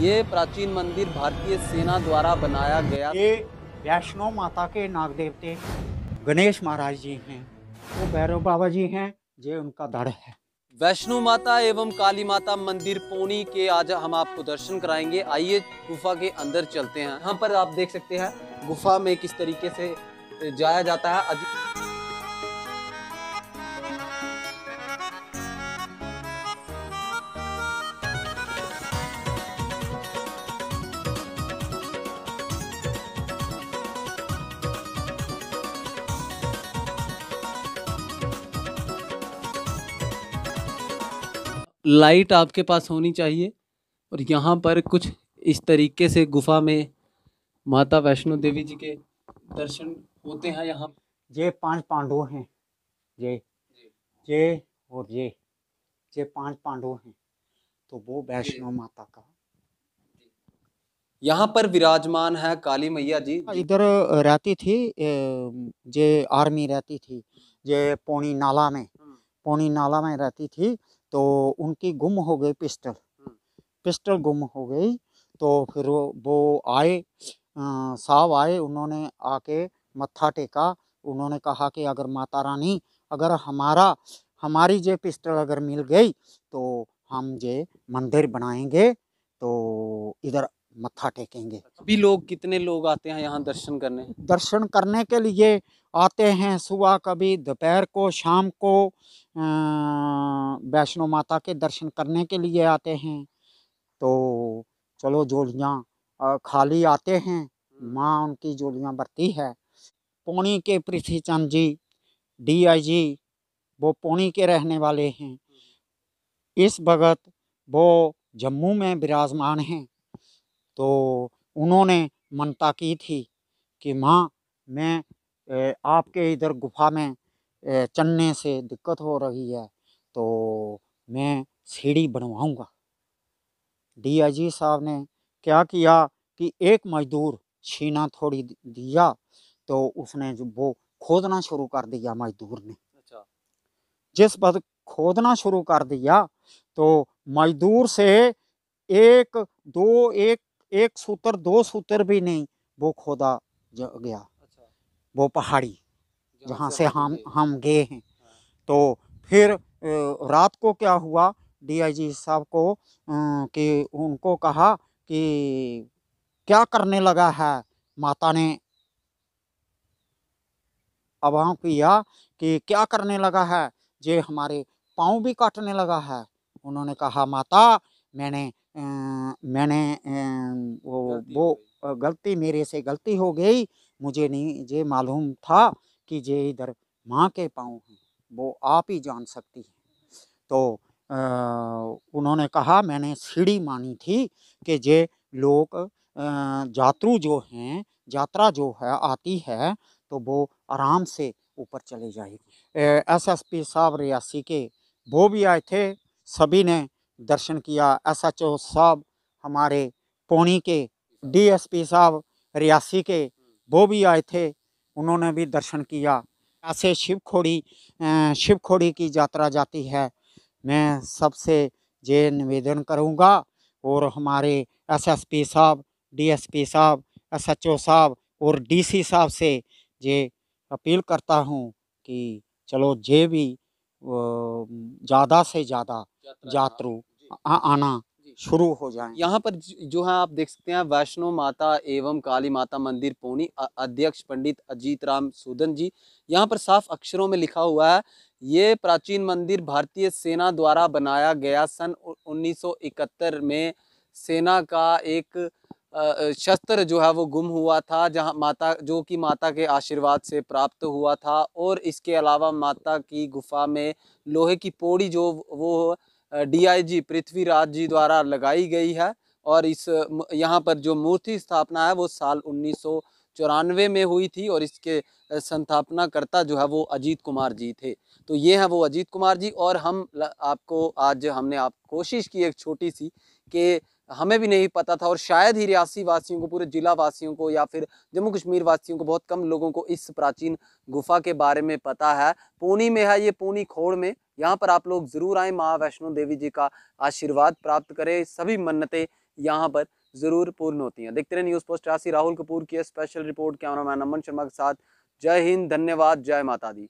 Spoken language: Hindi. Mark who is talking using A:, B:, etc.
A: ये प्राचीन मंदिर भारतीय सेना द्वारा बनाया गया
B: ये वैष्णो माता के नाग देवते गणेश महाराज जी हैं वो भैरव बाबा जी हैं ये उनका धड़ है।
A: वैष्णो माता एवं काली माता मंदिर पौनी के आज हम आपको दर्शन कराएँगे। आइए गुफा के अंदर चलते हैं। यहाँ पर आप देख सकते हैं गुफा में किस तरीके से जाया जाता है। लाइट आपके पास होनी चाहिए और यहाँ पर कुछ इस तरीके से गुफा में माता वैष्णो देवी जी के दर्शन होते हैं यहाँ।
B: ये पाँच पांडव हैं ये ये और ये ये पाँच पांडव हैं तो वो वैष्णो माता का।
A: यहाँ पर विराजमान है काली मैया जी।
B: इधर रहती थी ये आर्मी रहती थी ये पौनी नाला में पौनी नाला में रहती थी तो उनकी गुम हो गई पिस्टल। पिस्टल गुम हो गई तो फिर वो आए साहब आए उन्होंने आके मत्था टेका। उन्होंने कहा कि अगर माता रानी अगर हमारा हमारी जे पिस्टल अगर मिल गई तो हम जे मंदिर बनाएँगे। तो इधर मत्था टेकेंगे।
A: अभी लोग कितने लोग आते हैं यहाँ दर्शन करने?
B: दर्शन करने के लिए आते हैं सुबह कभी दोपहर को शाम को वैष्णो माता के दर्शन करने के लिए आते हैं। तो चलो जोलियाँ खाली आते हैं। माँ उनकी जोलियाँ बरती है। पौनी के पृथ्वी चंद जी डीआईजी वो पौनी के रहने वाले हैं। इस भगत वो जम्मू में विराजमान हैं। तो उन्होंने मनता की थी कि माँ मैं आपके इधर गुफा में चलने से दिक्कत हो रही है तो मैं सीढ़ी बनवाऊँगा। डीआईजी साहब ने क्या किया कि एक मजदूर छीना थोड़ी दिया तो उसने जो वो खोदना शुरू कर दिया मजदूर ने।
A: अच्छा।
B: जिस वक्त खोदना शुरू कर दिया तो मजदूर से एक दो एक एक सूत्र दो सूत्र भी नहीं वो खोदा ज- गया।
A: अच्छा।
B: वो पहाड़ी जहाँ से हम हम गए। हैं। तो फिर रात को क्या हुआ डीआईजी साहब को कि उनको कहा कि क्या करने लगा है माता ने? आवाम किया कि क्या करने लगा है जे हमारे पाँव भी काटने लगा है। उन्होंने कहा माता मैंने मैंने वो
A: गलती
B: वो गलती मेरे से गलती हो गई। मुझे नहीं ये मालूम था कि ये इधर माँ के पाँव हैं वो आप ही जान सकती हैं। तो अ, उन्होंने कहा मैंने सीढ़ी मानी थी कि ये लोग यात्रु जो हैं यात्रा जो है आती है तो वो आराम से ऊपर चले जाएगी। एस एस पी साहब रियासी के वो भी आए थे सभी ने दर्शन किया। एस एच ओ साहब हमारे पौनी के डी एस पी साहब रियासी के वो भी आए थे। उन्होंने भी दर्शन किया। ऐसे शिवखोड़ी शिवखोड़ी की यात्रा जाती है। मैं सबसे ये निवेदन करूँगा और हमारे एसएसपी साहब डीएसपी साहब एसएचओ साहब और डीसी साहब से ये अपील करता हूँ कि चलो जे भी ज़्यादा से ज़्यादा यात्रु आना शुरू हो जाए।
A: यहाँ पर जो है आप देख सकते हैं वैष्णो माता एवं काली माता मंदिर पौनी अध्यक्ष पंडित अजीत राम सूदन जी। यहाँ पर साफ़ अक्षरों में लिखा हुआ है ये प्राचीन मंदिर भारतीय सेना द्वारा बनाया गया सन उ- 1971 में सेना का एक शस्त्र जो है वो गुम हुआ था जहाँ माता जो कि माता के आशीर्वाद से प्राप्त हुआ था। और इसके अलावा माता की गुफा में लोहे की पौड़ी जो वो डीआईजी पृथ्वीराज जी द्वारा लगाई गई है और इस यहाँ पर जो मूर्ति स्थापना है वो साल उन्नीस चौरानवे में हुई थी और इसके संस्थापनाकर्ता जो है वो अजीत कुमार जी थे। तो ये हैं वो अजीत कुमार जी और हम आपको आज हमने आप, कोशिश की एक छोटी सी कि हमें भी नहीं पता था और शायद ही रियासी वासियों को, पूरे जिला वासियों को या फिर जम्मू कश्मीर वासियों को बहुत कम लोगों को इस प्राचीन गुफा के बारे में पता है। पूनी में है ये पूनी खोड़ में। यहाँ पर आप लोग ज़रूर आए, माँ वैष्णो देवी जी का आशीर्वाद प्राप्त करें। सभी मन्नतें यहाँ पर ज़रूर पूर्ण होती हैं। देखते रहे न्यूज़ पोस्ट। राशि राहुल कपूर की special report, cameraman Aman Sharma के साथ। जय हिंद, धन्यवाद। जय माता दी।